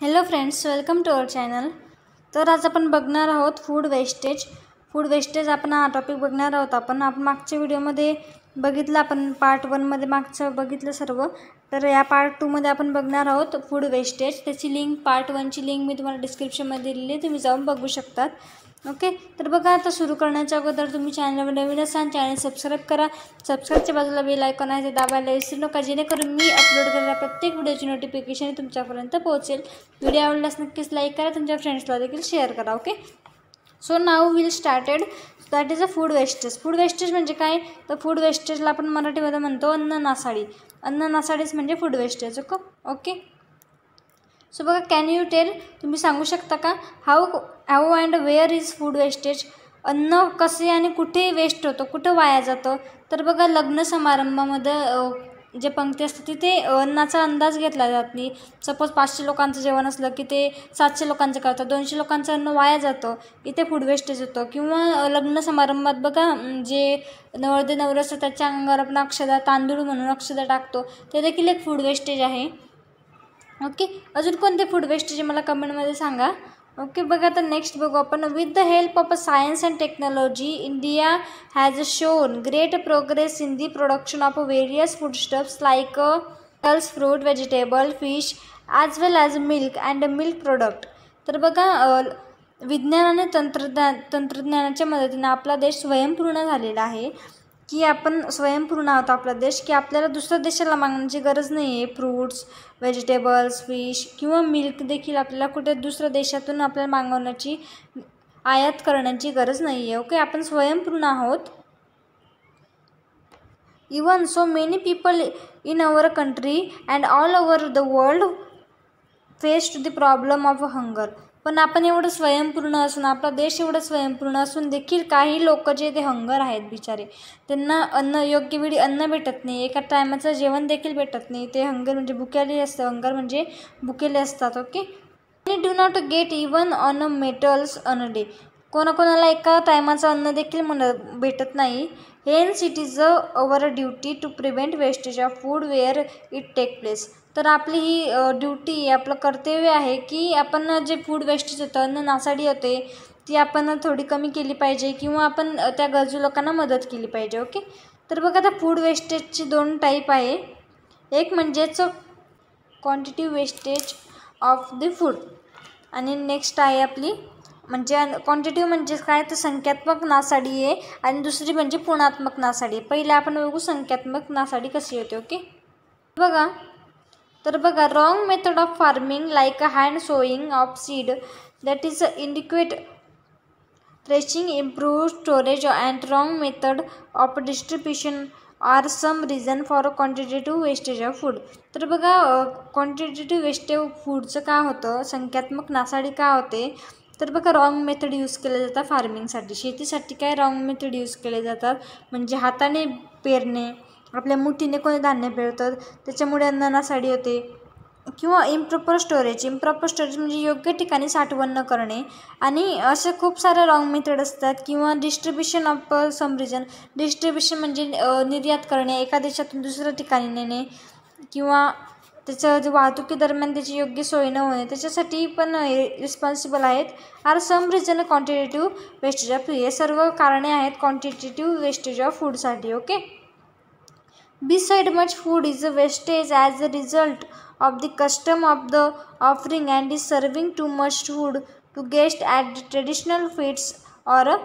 Hello friends welcome to our channel तर आज आपण बघणार आहोत फूड वेस्टेज फूड वेस्टेज आपण हा टॉपिक बघणार आहोत आपण. आपण मागच्या व्हिडिओमध्ये बघितलं आपण पार्ट वनमध्ये मागचं बघितलं सर्व. तर या पार्ट टूमध्ये आपण बघणार आहोत फूड वेस्टेज त्याची लिंक पार्ट वनची लिंक मी तुम्हाला डिस्क्रिप्शनमध्ये दिलेली आहे तुम्ही जाऊन बघू शकतात. ओके? तर बघा आता सुरू करण्याच्या अगोदर तुम्ही चॅनलवर नवीन असाल चॅनल सबस्क्राईब करा. सबस्क्राईबच्या बाजूला बेल आयकॉन आहे ते दाबायला विसरू नका. जेणेकरून मी अपलोड केलेल्या प्रत्येक व्हिडिओची नोटिफिकेशन तुमच्यापर्यंत पोहोचेल. व्हिडिओ आवडल्यास नक्कीच लाईक करा तुमच्या फ्रेंड्सला देखील शेअर करा okay? So now will started that is a food wastage food wastage म्हणजे काय? तर फूड वेस्टेजला आपण मराठीमध्ये म्हणतो अन्न नासाडी. अन्न नासाडीच म्हणजे food wastage okay okay? So बघा कॅन यू टेल तुम्ही सांगू शकता का? How how and where is food wastage अन्न कसे आणि कुठे वेस्ट होतं? कुठं वाया जातं? तर बघा लग्न समारंभामध्ये जे पंक्ती असते तिथे अन्नाचा अंदाज घेतला जात नाही. सपोज पाचशे लोकांचं जेवण असलं की ते सातशे लोकांचं करतात दोनशे लोकांचं अन्न वाया जातं इथे फूड वेस्टेज होतं. किंवा लग्न समारंभात बघा जे नवरदे नवरं असतं त्याच्या अंगावर आपण अक्षदा तांदूळ म्हणून अक्षदा टाकतो ते देखील एक फूड वेस्टेज आहे. ओके. अजून कोणते फूड वेस्टेज मला कमेंटमध्ये सांगा? ओके बघा तर नेक्स्ट बघू आपण. With the help of a science and technology India has shown great progress in the production of various food stuffs like pulse fruit vegetable fish as well as milk and milk product तर बघा विज्ञान आणि तंत्रज्ञान तंत्रज्ञानाच्या मदतीने आपला देश स्वयंपूर्ण झालेला आहे. की आपण स्वयंपूर्ण आहोत आपला देश की आपल्याला दुसऱ्या देशाला मागण्याची गरज नाही आहे. फ्रूट्स व्हेजिटेबल्स फिश किंवा मिल्क देखील आपल्याला कुठे दुसऱ्या देशातून आपल्याला मागवण्याची आयात करण्याची गरज नाही आहे. ओके आपण स्वयंपूर्ण आहोत. Even so many people in our country and all over the world face to the problem of hunger पण आपण एवढं स्वयंपूर्ण असून आपला देश एवढं स्वयंपूर्ण असून देखील काही लोक जे ते हंगर आहेत बिचारे त्यांना अन्न योग्य वेळी अन्न भेटत नाही. एका टायमाचं जेवण देखील भेटत नाही. ते हंगर म्हणजे भुकेले असतं. हंगर म्हणजे भुकेले असतात okay? Do not get even on a meals in a day कोणाकोणाला एका टायमाचं अन्न देखील म्हण भेटत नाही. Hence it is a our duty to prevent wastage of food where it take place तर आपली ही ड्युटी आपलं कर्तव्य आहे की आपण जे फूड वेस्टेज होतं अन्न नासाडी होते ती आपण थोडी कमी केली पाहिजे किंवा आपण त्या गरजू लोकांना मदत केली पाहिजे ओके तर बघा आता फूड वेस्टेजची दोन टाईप आहे. एक म्हणजेच quantity wastage of the food आणि नेक्स्ट आहे आपली म्हणजे क्वांटिटी म्हणजे काय? तर संख्यात्मक नासाडी आहे आणि दुसरी म्हणजे पुणात्मक नासाडी आहे. पहिले आपण बघू संख्यात्मक नासाडी कशी होते ओके बघा तर बघा wrong method of farming like a hand sowing of seed that is a inadequate threshing improve storage and wrong method of distribution are some reason for quantitative wastage of food तर बघा quantitative wastage फूडचं का होतं? संख्यात्मक नासाडी का होते? तर बघा रॉंग मेथड यूज केले जातात फार्मिंगसाठी शेतीसाठी काय रॉंग मेथड यूज केले जातात? म्हणजे हाताने पेरणे आपल्या मुठीने कोणी धान्य पेळतात त्याच्यामुळे अन्न साडी होते. किंवा इम्प्रॉपर स्टोरेज इम्प्रॉपर स्टोरेज म्हणजे योग्य ठिकाणी साठवण न करणे. आणि असे खूप सारे रॉंग मेथड असतात किंवा distribution of some region distribution म्हणजे निर्यात करणे एका देशातून दुसऱ्या ठिकाणी नेणे. किंवा त्याचं जे वाहतुकीदरम्यान त्याची योग्य सोय न होणे त्याच्यासाठी पण रिस्पॉन्सिबल आहेत. Are some reason quantitative wastage of हे सर्व कारणे आहेत quantitative wastage of फूडसाठी okay Beside much food is a wastage as a result of the custom of the offering and is serving too much food to guests at traditional feasts or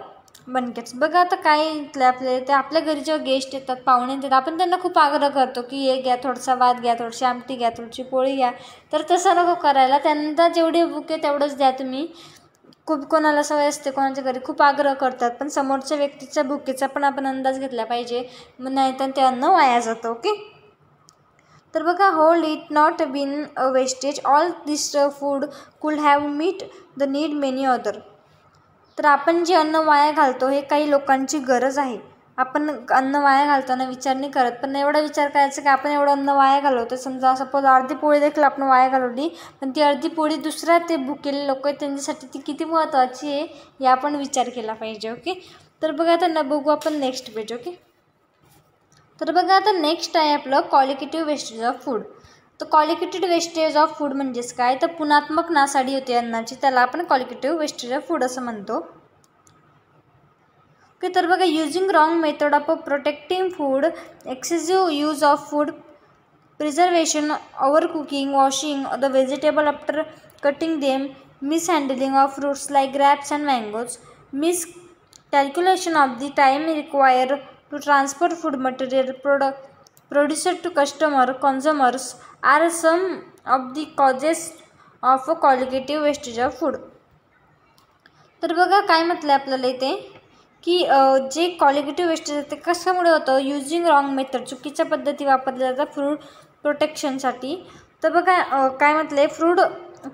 banquets बघा आता काय इथलं आपल्या ते आपल्या घरी जेव्हा guest येतात पाहुणे येतात आपण त्यांना खूप आग्रह करतो की हे घ्या थोडासा भात घ्या थोडीशी आमटी घ्या थोडीशी पोळी घ्या. तर तसं नको करायला त्यांना जेवढे बुक आहे तेवढंच द्या तुम्ही. खूप कोणाला सवय असते कोणाच्या घरी खूप आग्रह करतात पण समोरच्या व्यक्तीच्या भुकेचा पण आपण अंदाज घेतला पाहिजे. मग नाही तर ते अन्न वाया जातं ओके? तर बघा had it not been a wastage all this food could have meet the need many other तर आपण जे अन्न वाया घालतो हे काही लोकांची गरज आहे. आपण अन्न वाया घालताना विचार नाही करत. पण एवढा विचार करायचा की आपण एवढं अन्न वाया घालवतो. समजा सपोज अर्धी पोळी देखील आपण वाया घालवली पण ती अर्धी पोळी दुसऱ्या ते भुकेले लोक आहेत त्यांच्यासाठी ती किती महत्त्वाची आहे या आपण विचार केला पाहिजे ओके तर बघा आता न बघू आपण नेक्स्ट पेज ओके तर बघा आता नेक्स्ट आहे आपलं क्वालिकेटिव्ह वेस्टेज ऑफ फूड तर क्वालिकेटेड वेस्टेज ऑफ फूड म्हणजेच काय? तर पुणात्मक नासाडी होते अन्नाची त्याला आपण क्वालिकेटिव्ह वेस्टेज ऑफ फूड असं म्हणतो. ओके तर बघा using wrong method of protecting food excessive use of food preservation over cooking washing the vegetable after cutting them mishandling of fruits like grapes and mangoes miscalculation of the time require to transfer food material product producer to customer consumers are some of the causes of a qualitative wastage of food तर बघा काय म्हटलं आहे आपल्याला इथे? की जे qualitative wastage आहे ते कशामुळे होतं? युजिंग रॉंग मेथड चुकीच्या पद्धती वापरल्या जातात फ्रूड प्रोटेक्शनसाठी तर बघा काय म्हटलं आहे फ्रूड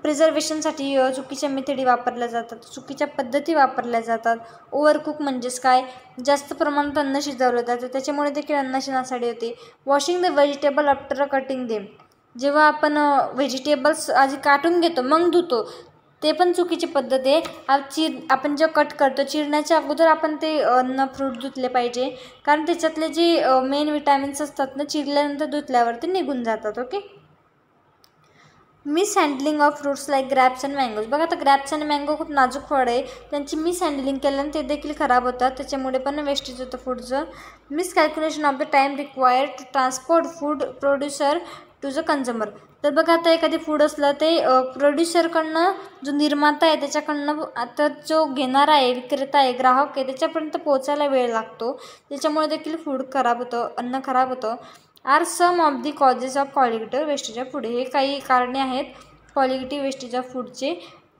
प्रिझर्वेशनसाठी चुकीच्या मेथडी वापरल्या जातात. चुकीच्या पद्धती वापरल्या जातात. ओव्हरकुक म्हणजेच काय? जास्त प्रमाणात अन्न शिजवलं जातं. त्याच्यामुळे देखील अन्नाची नासाडी होते. Washing the vegetable after cutting them जेव्हा आपण व्हेजिटेबल्स आधी काटून घेतो मग धुतो. ते पण चुकीची पद्धत आहे. चिर आपण जे कट करतो चिरण्याच्या अगोदर आपण ते अन्न फ्रूट धुतले पाहिजे. कारण त्याच्यातले जे मेन विटॅमिन्स असतात ना चिरल्यानंतर धुतल्यावर ते निघून जातात okay mishandling of fruits like grapes and mangoes बघा आता ग्रॅप्स अँड मँगो खूप नाजूक फळ आहे. त्यांची मिस हँडलिंग केल्याने ते देखील खराब होतात. त्याच्यामुळे पण वेस्टेज होतं फूडचं miscalculation of the time required to transport food producer to the consumer तर बघा आता एखादी फूड असलं ते प्रोड्युसरकडनं जो निर्माता आहे त्याच्याकडनं आता जो घेणारा आहे विक्रेता आहे ग्राहक आहे त्याच्यापर्यंत पोचायला वेळ लागतो. त्याच्यामुळे देखील फूड खराब होतं अन्न खराब होतं. Are some of the causes of quality wastage of food हे काही कारणे आहेत. क्वालिटी वेस्टेज ऑफ फूडचे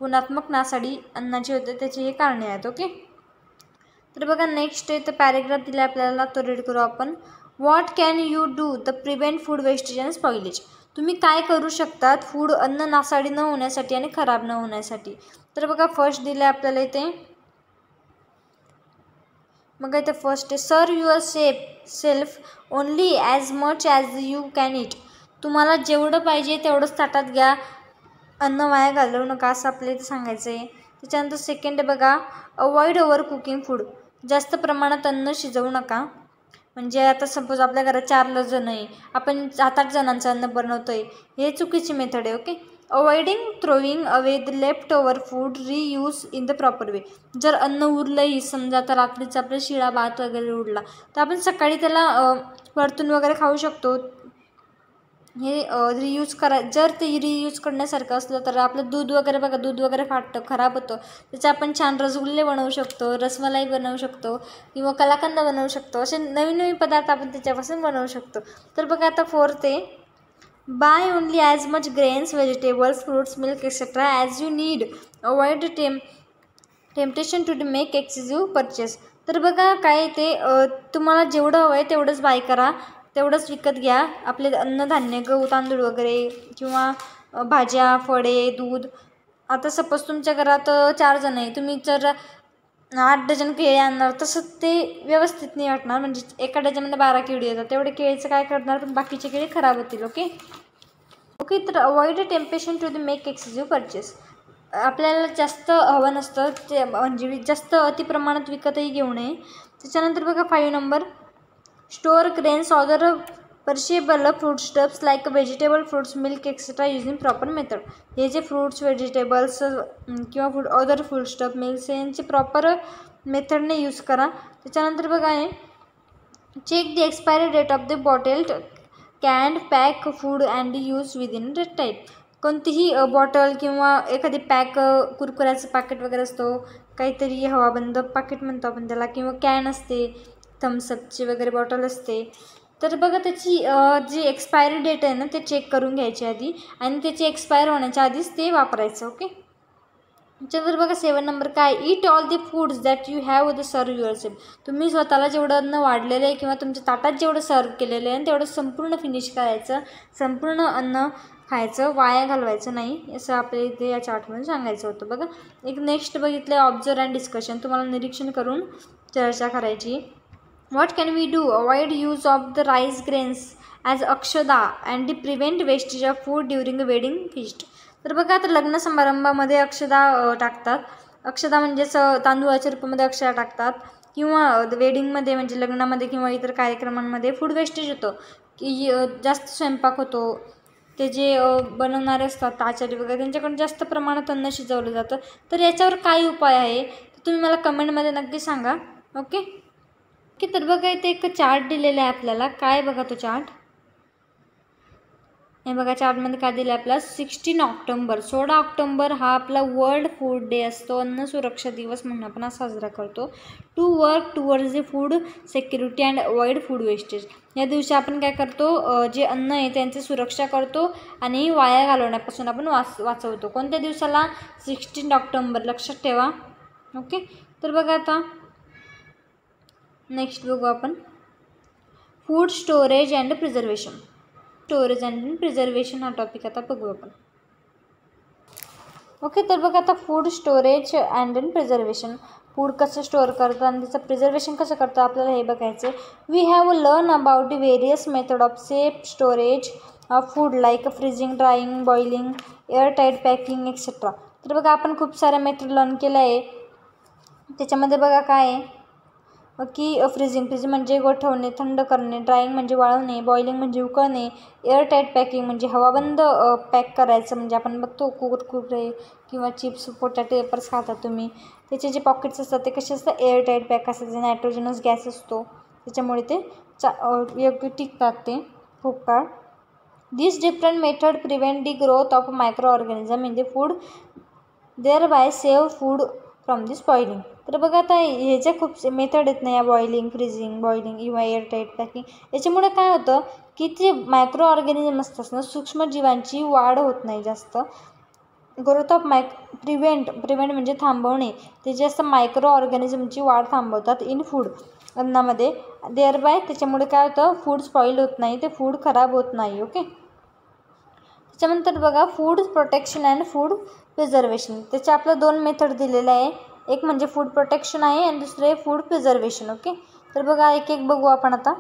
गुणात्मक नासाडी अन्नाची होते त्याचे हे कारणे आहेत ओके तर बघा नेक्स्ट आहे तर पॅरेग्राफ दिला आपल्याला तो रीड करू आपण. What can you do the prevent food wastage and spoilage तुम्ही काय करू शकतात? फूड अन्न नासाडी न होण्यासाठी आणि खराब न होण्यासाठी. तर बघा फर्स्ट दिलं आहे आपल्याला इथे. मग इथे फर्स्ट आहे serve your safe self only as much as you can eat तुम्हाला जेवढं पाहिजे तेवढंच ताटात घ्या. अन्न वाया घालवू नका असं आपल्या इथे सांगायचं आहे त्याच्यानंतर सेकंड बघा अवॉइड ओवर कुकिंग फूड जास्त प्रमाणात अन्न शिजवू नका. म्हणजे आता सपोज आपल्या घरात चार जण आहे आपण सात आठ जणांचं अन्न बनवतो आहे हे चुकीची मेथड आहे okay avoiding throwing away the leftover food reuse in the proper way जर अन्न उरलंही समजा तर रात्रीचा आपला शिळा भात वगैरे उडला तर आपण सकाळी त्याला परतून वगैरे खाऊ शकतो. हे रियूज करा जर ते रियूज करण्यासारखं असलं तर आपलं दूध वगैरे बघा दूध वगैरे फाटतं खराब होतं त्याचे आपण छान रसगुल्ले बनवू शकतो रसमलाई बनवू शकतो किंवा कलाकंद बनवू शकतो असे नवीन नवीन पदार्थ आपण त्याच्यापासून बनवू शकतो. तर बघा आता फोर्थ आहे buy only as much grains vegetables fruits milk etcetera as you need avoid tem temptation to make excessive purchase तर बघा काय ते तुम्हाला जेवढं हवं आहे तेवढंच बाय करा. तेवढंच विकत घ्या. आपले अन्नधान्य गहू तांदूळ वगैरे किंवा भाज्या फळे दूध. आता सपोज तुमच्या घरात चार जण आहे. तुम्ही जर आठ डझन केळी आणणार तसं ते व्यवस्थित नाही वाटणार. म्हणजे एका डझनमध्ये बारा केळी येतात. तेवढे केळीचं काय करणार? पण बाकीचे केळी खराब होतील ओके ओके तर avoid temptation to the make excessive purchase आपल्याला जास्त हवं नसतं ते म्हणजे जास्त अतिप्रमाणात विकतही घेऊ नये. त्याच्यानंतर बघा five number store grains other perishable fruit stuffs like vegetable fruits milk etcetera using proper method हे जे फ्रूट्स व्हेजिटेबल्स किंवा food other food stuff meals यांचे प्रॉपर मेथडने यूज करा। त्याच्यानंतर बघा आहे check the expiry date of the bottled canned pack food and use within the type कोणतीही बॉटल किंवा एखादी पॅक कुरकुऱ्याचं पॅकेट वगैरे असतो काहीतरी हवाबंद पाकिट म्हणतो आपण त्याला किंवा कॅन असते थम्सअपची वगैरे बॉटल असते. तर बघा त्याची जी एक्सपायरी डेट आहे ना ते चेक करून घ्यायची आधी. आणि त्याची एक्सपायर होण्याच्या आधीच ते वापरायचं ओके त्याच्यानंतर बघा सेवन नंबर काय? Eat all the foods that you have the serve yourself तुम्ही स्वतःला जेवढं अन्न वाढलेलं आहे किंवा तुमच्या ताटात जेवढं सर्व केलेलं आहे तेवढं संपूर्ण फिनिश करायचं संपूर्ण अन्न खायचं वाया घालवायचं नाही असं आपल्या इथे याच्या आठवण सांगायचं होतं. बघा एक नेक्स्ट बघितलं ऑब्झर्व अँड डिस्कशन तुम्हाला निरीक्षण करून चर्चा करायची. What can we do? Avoid use of the rice grains as akshata and prevent wastage of food during wedding feast तर बघा आता लग्न समारंभामध्ये अक्षदा टाकतात. अक्षदा म्हणजेच तांदूळाच्या रूपामध्ये अक्षदा टाकतात. किंवा वेडिंगमध्ये म्हणजे लग्नामध्ये किंवा इतर कार्यक्रमांमध्ये फूड वेस्टेज होतं. की जास्त स्वयंपाक होतो. ते जे बनवणारे असतात आचारी वगैरे त्यांच्याकडून जास्त प्रमाणात अन्न शिजवलं जातं. तर याच्यावर काय उपाय आहे? तुम्ही मला कमेंटमध्ये नक्की सांगा. ओके की तर बघा इथे एक चार्ट दिलेला आहे आपल्याला. काय बघा तो चार्ट हे बघा चार्टमध्ये काय दिलं आहे आपला सिक्स्टीन ऑक्टोंबर. सोळा ऑक्टोंबर हा आपला वर्ल्ड फूड डे असतो. अन्न सुरक्षा दिवस म्हणून आपण हा साजरा करतो. To work towards the food security and avoid food wastage या दिवशी आपण काय करतो? जे अन्न आहे त्यांची सुरक्षा करतो आणि वाया घालवण्यापासून आपण वाच वाचवतो. कोणत्या दिवसाला? Sixteen October. लक्षात ठेवा. ओके? तर बघा आता नेक्स्ट बघू आपण. Food storage and preservation storage and preservation हा टॉपिक आता बघू आपण. ओके तर बघा आता food storage and in preservation food कसं स्टोअर करतं आणि त्याचं प्रिझर्वेशन कसं करतो आपल्याला हे बघायचं we have learn about the various method of safe storage of food like freezing drying boiling airtight packing etcetera तर बघा आपण खूप साऱ्या मेथड लर्न केलं आहे. त्याच्यामध्ये बघा काय आहे? की फ्रीजिंग फ्रीजिंग म्हणजे गोठवणे थंड करणे ड्राईंग म्हणजे वाळवणे बॉइलिंग म्हणजे उकळणे एअरटाईट पॅकिंग म्हणजे हवाबंद पॅक करायचं. म्हणजे आपण बघतो कुरकुरे किंवा चिप्स पोटॅटो पेपर्स खातात तुम्ही. त्याचे जे पॉकेट्स असतात ते कसे असतात? एअरटाईट पॅक असतात. जे नायट्रोजनस गॅस असतो. त्याच्यामुळे ते चा योग्य टिकतात ते. खूप काळ. This different method prevent the growth of microorganism in the food thereby save food from the spoiling तर बघा आता हे जे खूप मेथड आहेत ना या बॉइलिंग फ्रीजिंग बॉइलिंग किंवा एअरटाईट पॅकिंग याच्यामुळे काय होतं की ते मायक्रो ऑर्गॅनिझम असतात ना सूक्ष्मजीवांची वाढ होत नाही जास्त. ग्रोथ ऑफ मायक प्रिव्हेंट प्रिव्हेंट म्हणजे थांबवणे. ते जे मायक्रो ऑर्गॅनिझमची वाढ थांबवतात इन फूड अन्नामध्ये. देअर बाय त्याच्यामुळे काय होतं फूड स्पॉईल होत नाही ते फूड खराब होत नाही ओके त्याच्यानंतर बघा food protection and food preservation त्याचे आपलं दोन मेथड दिलेलं आहे. एक म्हणजे फूड प्रोटेक्शन आहे आणि दुसरं आहे फूड प्रिझर्वेशन ओके तर बघा एक एक बघू आपण आता.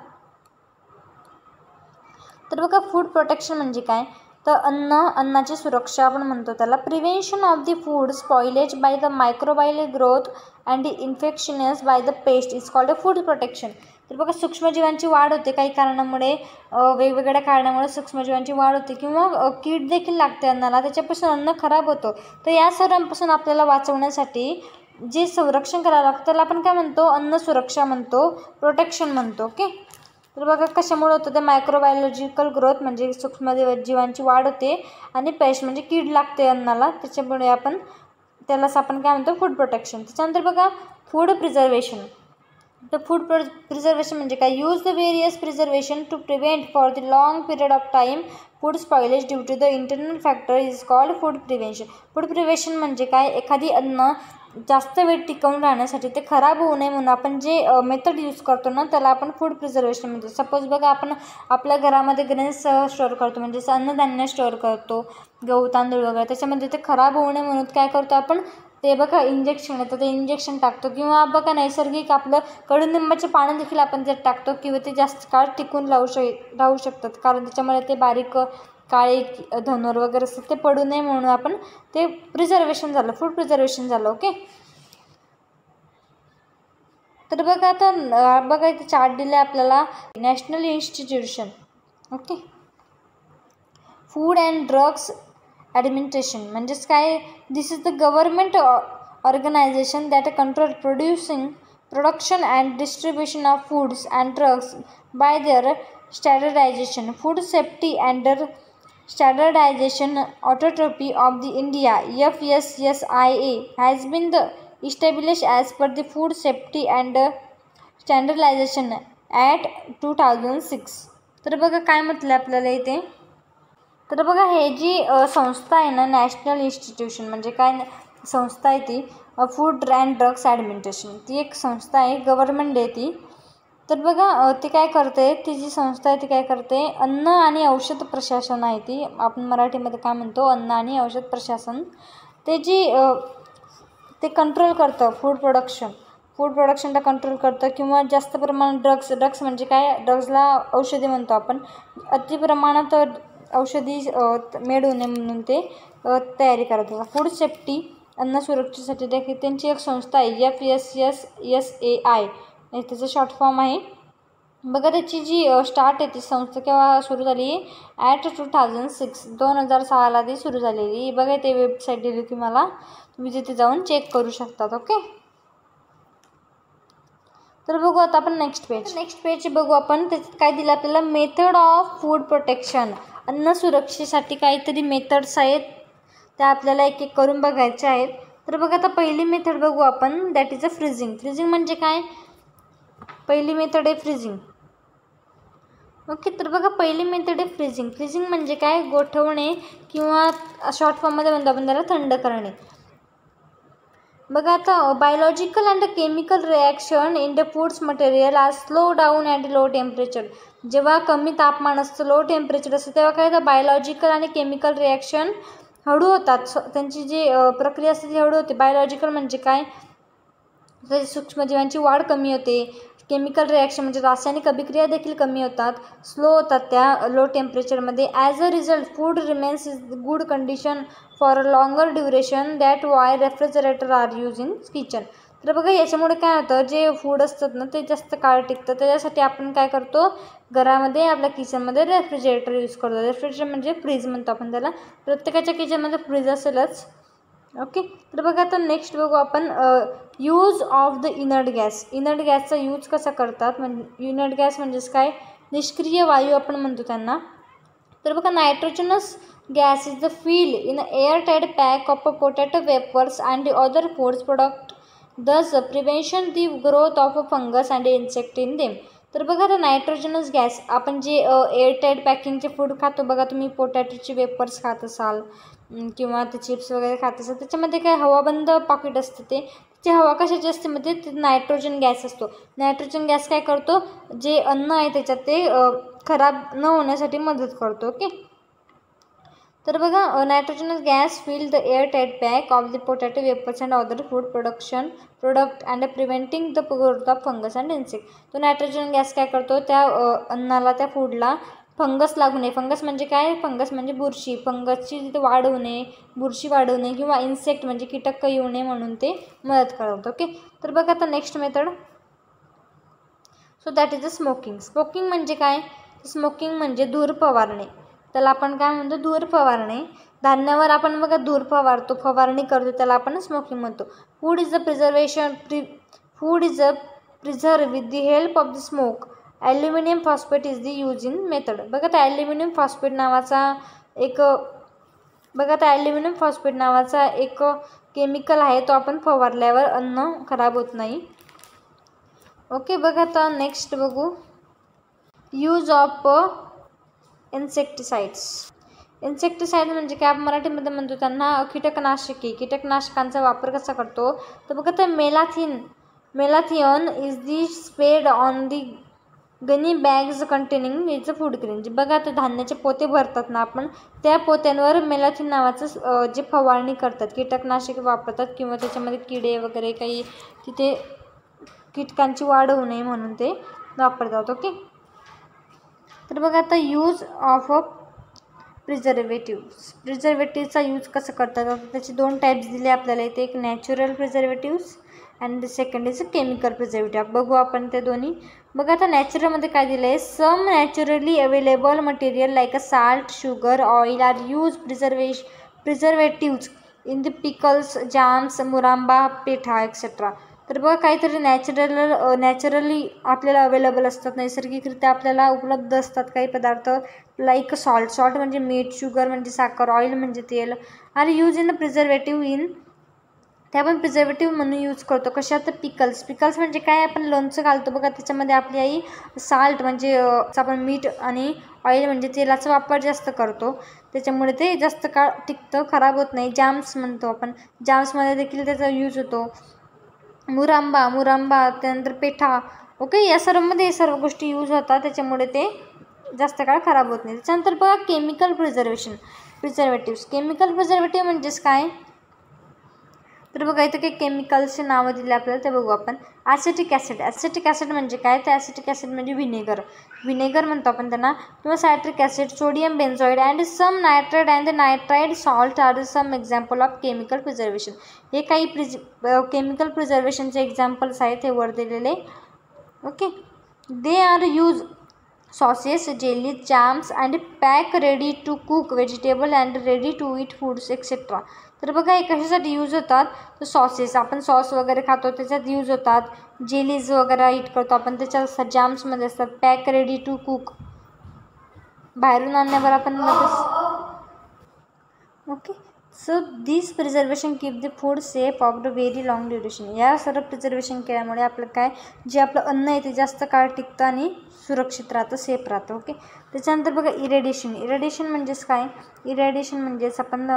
तर बघा फूड प्रोटेक्शन म्हणजे काय? तर अन्न अन्नाची सुरक्षा आपण म्हणतो त्याला. Prevention of the food spoilage by the microbial growth and infections by the pest is called a food protection तर बघा सूक्ष्मजीवांची वाढ होते काही कारणामुळे वेगवेगळ्या कारणामुळे सूक्ष्मजीवांची वाढ होते. किंवा कीड देखील लागते अन्नाला त्याच्यापासून अन्न खराब होतं. तर या सर्वांपासून आपल्याला वाचवण्यासाठी जे संरक्षण करावं लागतं त्याला आपण काय म्हणतो? अन्न सुरक्षा म्हणतो प्रोटेक्शन म्हणतो ओके तर बघा कशामुळे होतं ते? मायक्रोबायोलॉजिकल ग्रोथ म्हणजे सूक्ष्म जीवांची वाढ होते आणि पेस्ट म्हणजे कीड लागते अन्नाला. त्याच्यामुळे आपण त्यालाच आपण काय म्हणतो? फूड प्रोटेक्शन त्याच्यानंतर बघा फूड प्रिझर्वेशन तर फूड प्र प्रिझर्वेशन म्हणजे काय? Use the various preservation to prevent for the long period of time food spoilage due to the internal factor is called food prevention food preservation म्हणजे काय? एखादी अन्न जास्त वेळ टिकवून राहण्यासाठी ते खराब होऊ नये म्हणून आपण जे मेथड यूज करतो ना त्याला आपण फूड प्रिझर्वेशन म्हणतो. सपोज बघा आपण आपल्या घरामध्ये ग्रेन्स स्टोअर करतो म्हणजे अन्नधान्य स्टोअर करतो गहू तांदूळ वगैरे त्याच्यामध्ये ते खराब होऊ नये म्हणून काय करतो आपण ते बघा इंजेक्शन येतं ते इंजेक्शन टाकतो. किंवा बघा नैसर्गिक आपलं कडुनिंबाचे पानं देखील आपण ते टाकतो किंवा ते जास्त काळ टिकून राहू शक राहू शकतात. कारण त्याच्यामुळे ते बारीक काळे धनोर वगैरे असतात ते पडू नये म्हणून आपण ते प्रिझर्वेशन झालं फूड प्रिझर्वेशन झालं ओके तर बघा आता बघा इथे चार्ट दिले आपल्याला national institution okay food and drugs administration म्हणजेच काय? This is the government organization that control producing production and distribution of foods and drugs by their standardization food safety अँडर Standardization Authority of the India FSSIA has been the established as per the Food Safety and Standardization at two thousand six तर बघा काय म्हटलं आपल्याला इथे? तर बघा हे जी संस्था आहे ना नॅशनल इन्स्टिट्यूशन म्हणजे काय संस्था आहे ती फूड अँड ड्रग्स ॲडमिनिस्ट्रेशन ती एक संस्था आहे गव्हर्मेंट आहे ती. तर बघा ती काय करते ती जी संस्था आहे ती काय करते अन्न आणि औषध प्रशासन आहे ती. आपण मराठीमध्ये काय म्हणतो अन्न आणि औषध प्रशासन. ते जी ते कंट्रोल करतं फूड प्रोडक्शन फूड प्रोडक्शनला कंट्रोल करतं किंवा जास्त प्रमाणात ड्रग्स ड्रग्स म्हणजे काय ड्रग्सला औषधी म्हणतो आपण. अति प्रमाणात औषधी मेड नये म्हणून ते तयारी करत होता फूड सेफ्टी अन्न सुरक्षेसाठी देखील त्यांची एक संस्था आहे F S S S A I त्याचं शॉर्ट फॉर्म आहे. बघा त्याची जी स्टार्ट आहे ती संस्था केव्हा सुरू झाली? ॲट टू थाउजंड सिक्स दोन हजार सहाला ती सुरू झालेली. बघा ते वेबसाईट दिली तुम्हाला. तुम्ही तिथे जाऊन चेक करू शकतात ओके तर बघू आता आपण नेक्स्ट पेज नेक्स्ट पेज बघू आपण. त्याच्यात काय दिलं आपल्याला? मेथड ऑफ फूड प्रोटेक्शन अन्न सुरक्षेसाठी काहीतरी मेथड्स आहेत. त्या आपल्याला एक एक करून बघायच्या आहेत. तर बघा आता पहिली मेथड बघू आपण. That is a freezing freezing म्हणजे काय? पहिली मेथड आहे फ्रीजिंग. ओके तर बघा पहिली मेथड आहे फ्रीजिंग. फ्रीजिंग म्हणजे काय? गोठवणे किंवा शॉर्ट फॉर्ममध्ये म्हणतो आपण त्याला थंड करणे. बघा आता biological and chemical reaction in the foods material are slow down at low temperature जेव्हा कमी तापमान असतं लो टेम्परेचर असतं तेव्हा काय होतं? बायोलॉजिकल आणि केमिकल रिॲक्शन हळू होतात. त्यांची जी प्रक्रिया असते ती हळू होते. बायोलॉजिकल म्हणजे काय? सूक्ष्मजीवांची वाढ कमी होते केमिकल रिॲक्शन म्हणजे रासायनिक अभिक्रिया देखील कमी होतात स्लो होतात त्या low टेम्परेचरमध्ये as a result food remains is good condition for a longer duration that why refrigerator are use in kitchen तर बघा याच्यामुळे काय होतं जे फूड असतात ना ते जास्त काळ टिकतं त्याच्यासाठी आपण काय करतो घरामध्ये आपल्या किचनमध्ये रेफ्रिजरेटर यूज करतो. रेफ्रिजरेटर म्हणजे फ्रीज म्हणतो आपण त्याला. प्रत्येकाच्या किचनमध्ये फ्रीज असेलच. ओके तर बघा आता नेक्स्ट बघू आपण use of the inert gas inert गॅसचा यूज कसा करतात? म्हणजे इनर्ट गॅस म्हणजेच काय? निष्क्रिय वायू आपण म्हणतो त्यांना. तर बघा nitrogenous gas is the fill in airtight pack of potato wafers and other foods product thus prevention the growth of a fungus and insect in them तर बघा आता नायट्रोजनस गॅस आपण जे एअरटाईट पॅकिंगचे फूड खातो बघा तुम्ही पोटॅटोचे वेपर्स खात असाल किंवा ते चिप्स वगैरे खात असाल त्याच्यामध्ये काय हवाबंद पॉकेट असतं ते. ते हवा कशाची असते म्हणजे ते नायट्रोजन गॅस असतो. नायट्रोजन गॅस काय करतो? जे अन्न आहे त्याच्यात ते खराब न होण्यासाठी मदत करतो ओके? तर बघा nitrogenous gas fill the airtight pack of the potato wafers and other food production product and preventing the growth of fungus and insect तो नायट्रोजन गॅस काय करतो? त्या अन्नाला त्या फूडला फंगस लागू नये. फंगस म्हणजे काय? फंगस म्हणजे बुरशी. फंगसची तिथे वाढ बुरशी वाढवणे किंवा इन्सेक्ट म्हणजे कीटक येऊ नये म्हणून ते मदत करतात. ओके तर बघा आता next method so that is a smoking smoking म्हणजे काय? स्मोकिंग म्हणजे धूर फवारणे. त्याला आपण काय म्हणतो धूर फवारणे. धान्यावर आपण बघा धूर फवारतो फवारणी करतो त्याला आपण स्मोकिंग म्हणतो. Food is a preservation pre food is a preserve with the help of the smoke aluminium phosphate is the use in method बघा त्या ॲल्युमिनियम फॉस्फेट नावाचा एक बघा त्या ॲल्युमिनियम फॉस्फेट नावाचा एक केमिकल आहे तो आपण फवारल्यावर अन्न खराब होत नाही. ओके बघा आता नेक्स्ट बघू. Use of insecticides. इन्सेक्टिसाइड म्हणजे काय? आपण मराठीमध्ये म्हणतो त्यांना कीटकनाशके. कीटकनाशकांचा वापर कसा करतो? तर बघा तर malathion malathion is the sprayed on the gunny bags containing is a food grain जे बघा ते धान्याचे पोते भरतात ना आपण त्या पोत्यांवर मेलाथिन नावाचं जे फवारणी करतात कीटकनाशके वापरतात किंवा त्याच्यामध्ये किडे वगैरे काही तिथे कीटकांची वाढ होऊ नये म्हणून ते वापरतात ओके? तर बघा आता यूज ऑफ अ प्रिझर्वेटिव्स प्रिझर्वेटिव्हचा यूज कसं करतात? आता त्याचे दोन टाईप्स दिले आपल्याला. इथे एक natural preservatives and the second is a chemical preservative बघू आपण ते दोन्ही. बघा आता नॅचरलमध्ये काय दिलं आहे some naturally available material like a salt sugar oil are use प्रिझर्वेश preservatives in the pickles jams murabba petha etcetera तर बघा काहीतरी नॅचरल नॅचरली आपल्याला अवेलेबल असतात. नैसर्गिकरित्या आपल्याला उपलब्ध असतात काही पदार्थ. लाईक सॉल्ट सॉल्ट म्हणजे मीठ शुगर म्हणजे साखर ऑइल म्हणजे तेल. Are use in a preservative in ते आपण प्रिझर्वेटिव्ह म्हणून यूज करतो. कशा तर पिकल्स पिकल्स म्हणजे काय? आपण लोणचं घालतो. बघा त्याच्यामध्ये आपली आई साल्ट म्हणजे आपण मीठ आणि ऑइल म्हणजे तेलाचा वापर जास्त करतो. त्याच्यामुळे ते जास्त काळ टिकतं खराब होत नाही. जाम्स म्हणतो आपण. जाम्समध्ये देखील त्याचा यूज होतो. मुरांबा मुरांबा त्यानंतर पेठा. ओके या सर्वमध्ये सर्व गोष्टी यूज होतात. त्याच्यामुळे ते जास्त काळ खराब होत नाही. त्याच्यानंतर बघा chemical preservation preservatives chemical preservative म्हणजेच काय? तर बघा इथं काही केमिकल्सचे नावं दिले आपल्याला ते बघू आपण. ॲसिटिक ॲसिड ॲसिटिक ॲसिड म्हणजे काय? तर ॲसिटिक ॲसिड म्हणजे व्हिनेगर व्हिनेगर म्हणतो आपण त्यांना. किंवा citric acid sodium benzoate and some nitrite and nitrite salt are some example of chemical preservation हे काही प्रिज केमिकल प्रिझर्वेशनचे एक्झाम्पल्स आहेत हे वर दिलेले. Okay they are use sauces jelly jams and pack ready to cook vegetable and ready to eat foods etcetera तर बघा हे कशासाठी यूज होतात? तर सॉसेस आपण सॉस वगैरे खातो त्याच्यात यूज होतात. जेलीज वगैरे इट करतो आपण त्याच्यात असतात जॅम्समध्ये असतात. पॅक रेडी टू कुक बाहेरून आणण्यावर आपण okay so this preservation keep the food safe of the very long duration या सर्व प्रिझर्वेशन केल्यामुळे आपलं काय? जे आपलं अन्न आहे ते जास्त काळ टिकतं आणि सुरक्षित राहतं सेफ राहतं. ओके त्याच्यानंतर बघा इरेडिएशन इरेडिएशन म्हणजेच काय? इरेडिएशन म्हणजेच आपण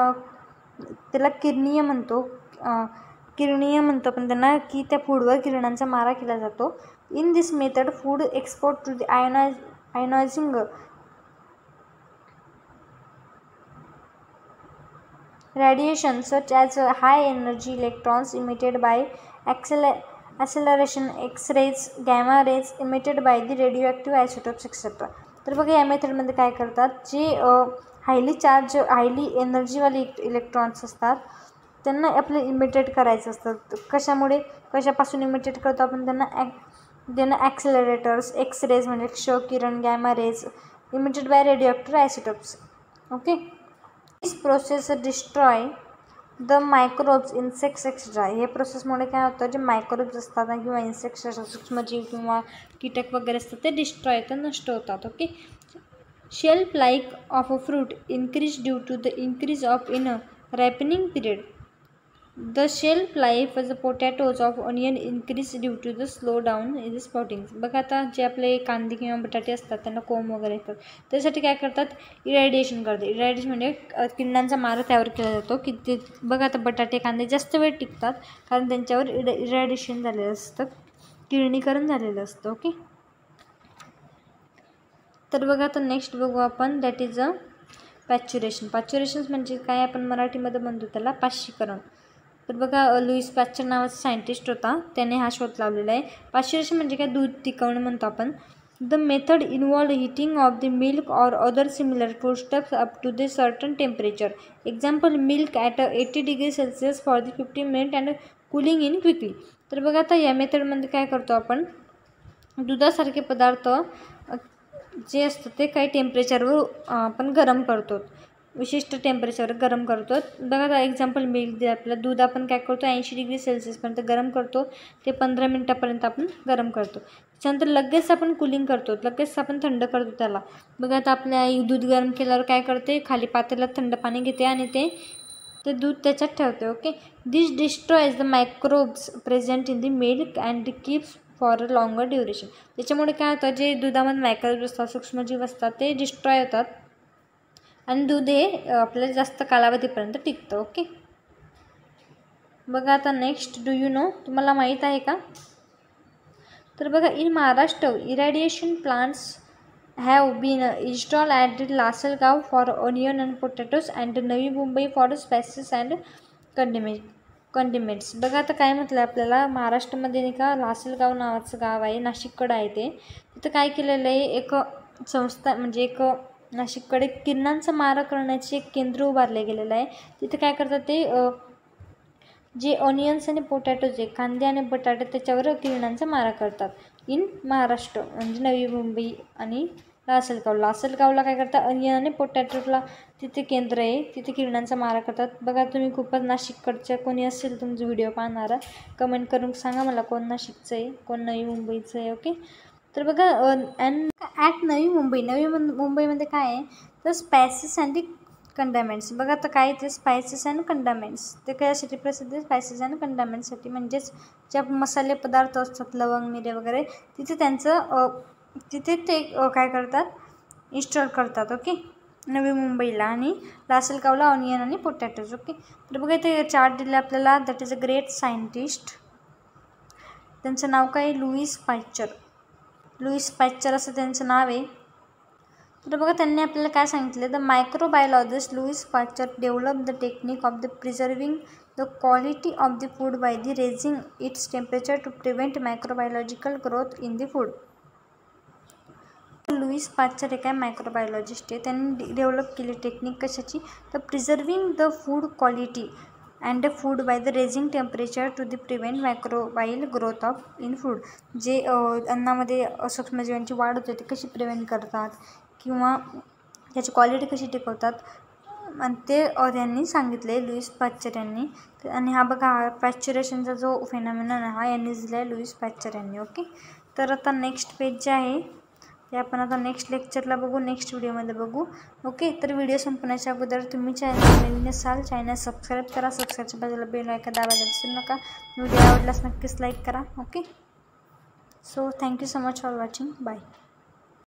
त्याला किरणीय म्हणतो. किरणीय म्हणतो पण त्यांना की त्या फूडवर किरणांचा मारा केला जातो. In this method food export to the the ionize radiation such as high energy electrons emitted by ॲक्सेले acceleration X rays gamma rays emitted by the radioactive isotopes etcetera तर बघा या मेथडमध्ये काय करतात? जे हायली चार्ज हायली एनर्जीवाले electrons असतात. त्यांना आपलं इमिटेट करायचं असतं. कशामुळे? कशापासून इमिटेट करतो आपण? त्यांना ॲक त्यांना ॲक्सिलरेटर्स एक्स रेज म्हणजे क्ष किरण gamma rays emitted by radio isotopes okay this process destroy the microbes insects etcetera हे प्रोसेसमुळे काय होतं? जे मायक्रोब्स असतात किंवा इन्सेक्ट्स असतात सूक्ष्मजीव किंवा कीटक वगैरे असतात ते डिस्ट्रॉय तर नष्ट होतात. Okay shelf of of a fruit due due to the increase of in a period. Period the life life the potatoes of onion increase due to the slow down in the sprouting बघा आता जे आपले कांदे किंवा बटाटे असतात त्यांना कोंब वगैरे येतात. त्यासाठी काय करतात? इरॅडिएशन करतात. इरॅडिएशन म्हणजे किरणांचा मारा त्यावर केला जातो की ते बघा आता बटाटे कांदे जास्त वेळ टिकतात कारण त्यांच्यावर इड इरॅडिएशन झालेलं असतं. किरणीकरण झालेलं असतं ओके? तर बघा आता नेक्स्ट बघू आपण. दॅट इज अ पॅच्युरेशन पॅच्युरेशन्स म्हणजे काय? आपण मराठीमध्ये म्हणतो त्याला पाश्चीकरण. तर बघा लुईस पॅच्चर नावाचा सायंटिस्ट होता. त्याने हा शोध लावलेला आहे. पाश्चुरेशन म्हणजे काय? दूध टिकवणं म्हणतो आपण. The method involve heating of the milk or other similar foodstuffs up to the certain temperature example milk at eighty degree Celsius for the fifty minute and cooling in quickly तर बघा आता या मेथडमध्ये काय करतो आपण? दुधासारखे पदार्थ जे असतं ते काही टेम्परेचरवर आपण गरम करतो. विशिष्ट टेम्परेचर गरम करतो. बघा आता एक्झाम्पल मिल्क दे आपलं दूध आपण काय करतो? ऐंशी डिग्री सेल्सिअसपर्यंत गरम करतो. ते पंधरा मिनटापर्यंत आपण गरम करतो. त्याच्यानंतर लगेच आपण कुलिंग करतो. लगेच आपण थंड करतो त्याला. बघा आता आपल्या आई दूध गरम केल्यावर काय करते? खाली पातेल्यात थंड पाणी घेते आणि ते ते दूध त्याच्यात ठेवते okay this destroys the microbes present in the milk and keeps for a longer duration त्याच्यामुळे काय होतं जे दुधामध्ये मायक्रोब्स असतात सूक्ष्मजीव असतात ते डिस्ट्रॉय होतात. आणि दूध हे आपल्याला जास्त कालावधीपर्यंत टिकतं ओके बघा आता नेक्स्ट डू यू नो तुम्हाला माहीत आहे का? तर बघा in Maharashtra irradiation plants have been install at Lasalgaon for onion and potatoes and Navi Mumbai for spices and condiment condiments. बघा आता काय म्हटलं आपल्याला महाराष्ट्रामध्ये नाही का लासलगाव नावाचं गाव आहे नाशिककडं आहे ते. तिथं काय केलेलं आहे एक संस्था म्हणजे एक नाशिककडे किरणांचा मारा करण्याचे एक केंद्र उभारले गेलेलं आहे. तिथे काय करतात ते जे ऑनियन्स आणि पोटॅटो जे कांदे आणि बटाटे त्याच्यावर किरणांचा मारा करतात. इन महाराष्ट्र म्हणजे नवी मुंबई आणि लासलगाव लासलगावला काय करतात? अनियन आणि पोटॅटोला तिथे केंद्र आहे. तिथे किरणांचा मारा करतात. बघा तुम्ही खूपच नाशिककडच्या कोणी असेल तुमचं व्हिडिओ पाहणारा कमेंट करून सांगा मला कोण नाशिकचं आहे कोण नवी मुंबईचं आहे ओके तर बघा अँड ॲट नवी मुंबई. नवी मुंबईमध्ये काय आहे? तर स्पायसेस अँड कंडामेंट्स बघा आता काय ते स्पायसेस अँड कंडामेंट्स ते कशासाठी प्रसिद्ध आहे? स्पायसेस अँड कंडामेंट्ससाठी म्हणजेच ज्या मसाले पदार्थ असतात लवंग मिरे वगैरे तिथे त्यांचं तिथे ते काय करतात? इन्स्टॉल करतात ओके नवी मुंबईला आणि लासलगावला ऑनियन आणि पोटॅटोज ओके तर बघा इथे चार्ट दिले आपल्याला. That is a great scientist त्यांचं नाव काय? लुईस पायचर लुईस पायचर असं त्यांचं नाव आहे. तर बघा त्यांनी आपल्याला काय सांगितलं? The microbiologist Louis Pasteur develop the technique of the preserving the quality of the food by the raising its temperature to prevent microbiological growth in the food Louis Pasteur एक काय मायक्रोबायोलॉजिस्ट आहे. त्यांनी डेव्हलप केली technique कशाची? तर preserving the food quality and the food by the raising temperature to the prevent microbial growth of in food जे अन्नामध्ये सूक्ष्मजीवांची वाढ होते ते कशी प्रिव्हेंट करतात? किंवा त्याची क्वालिटी कशी टिकवतात? आणि ते त्यांनी सांगितलं आहे लुईस पॅच्चर यांनी. आणि हा बघा हा जो फेनॉमिनन आहे हा यांनी दिला आहे लुईस पॅच्चर यांनी ओके तर आता नेक्स्ट पेज जे आहे ते आपण आता नेक्स्ट लेक्चरला बघू नेक्स्ट व्हिडिओमध्ये बघू. ओके तर व्हिडिओ संपण्याच्या अगोदर तुम्ही चॅनल नवीन असाल चॅनल सबस्क्राईब करा. सबस्क्राईबच्या बाजूला बेल ऐका दाबायला विसरू नका. व्हिडिओ आवडल्यास नक्कीच लाईक करा. Okay so thank you so much for watching bye